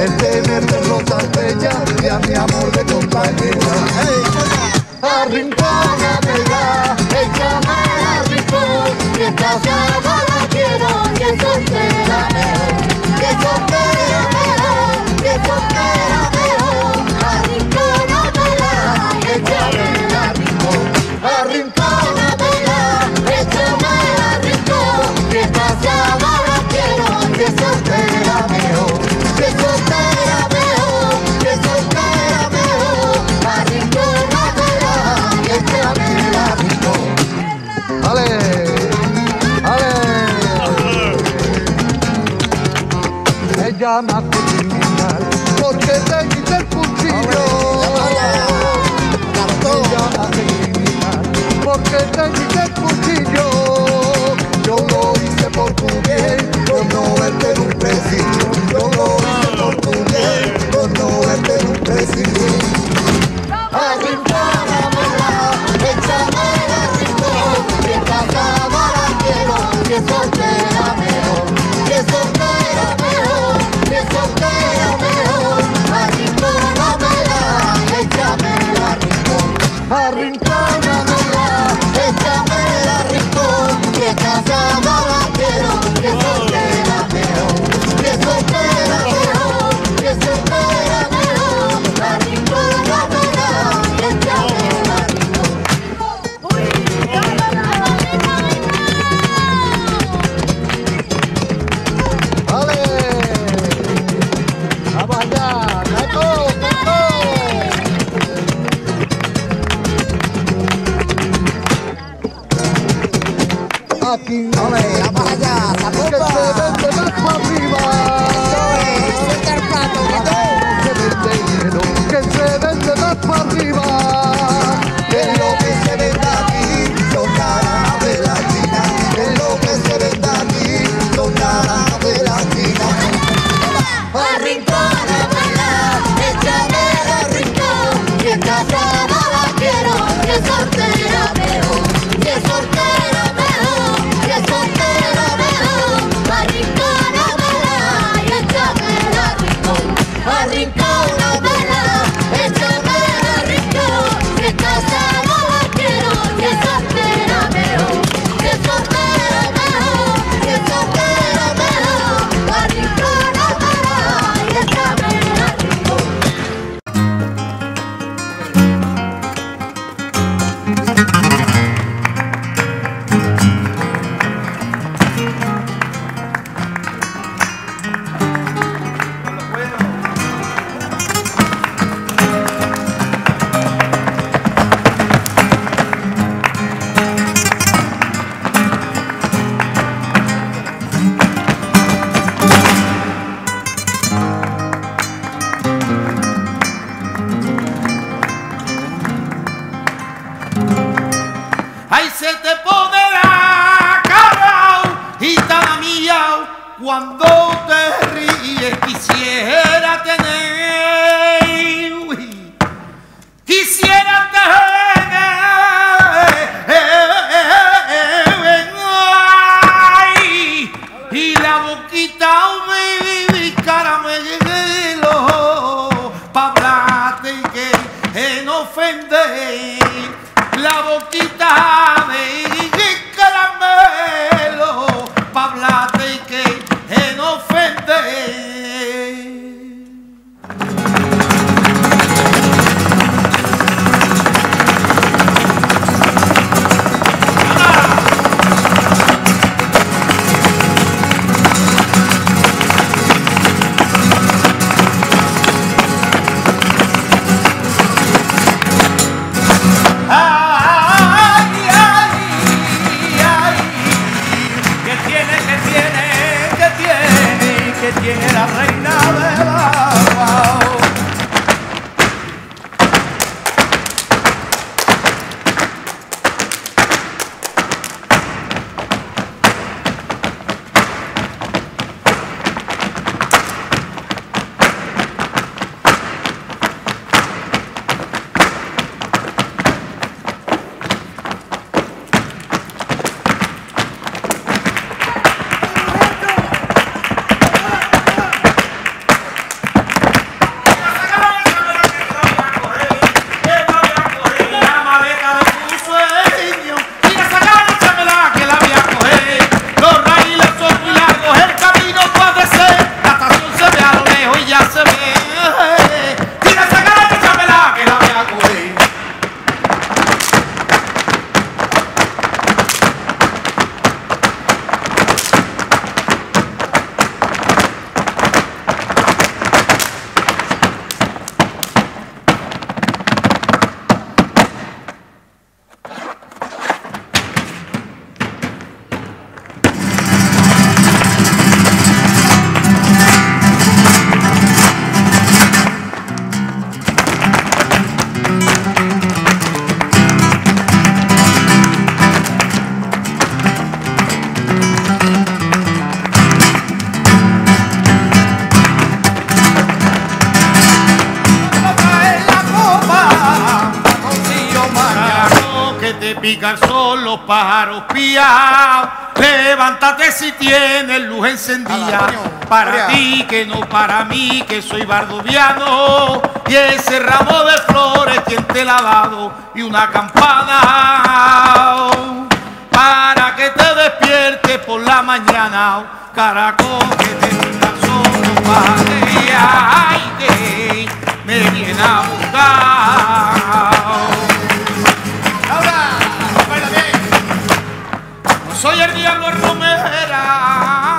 el tenerte en rosas bellas y a mi amor de compañera. Arrincóname ya, échame al rincón, mientras que estás Harin Latin. Vamos allá, que se vende más para arriba. ofende la boquita de los pájaros piados. Levántate si tienes luz encendida. Para ti que no para mí, que soy bardoviano. Y ese ramo de flores, quien te la ha dado. Y una campana. Para que te despiertes por la mañana. Caracol que te son los pájaros. Ay, que me viene a buscar. Soy el diablo Romera,